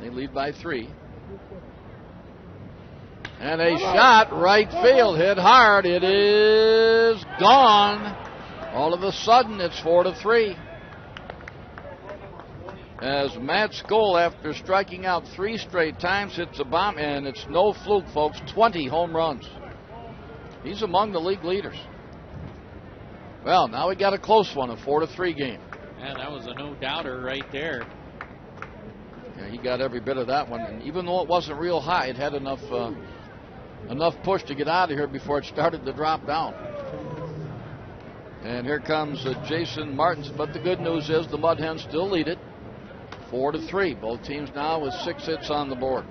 They lead by three. And a shot right field hit hard. It is gone. All of a sudden, it's four to three. As Matt Skole, after striking out three straight times, hits a bomb, and it's no fluke, folks. 20 home runs. He's among the league leaders. Well, now we got a close one, a four to three game. Yeah, that was a no doubter right there. Got every bit of that one, and even though it wasn't real high, it had enough uh, enough push to get out of here before it started to drop down. And here comes uh, Jason Martins, but the good news is the Mud Hens still lead it, four to three. Both teams now with six hits on the board.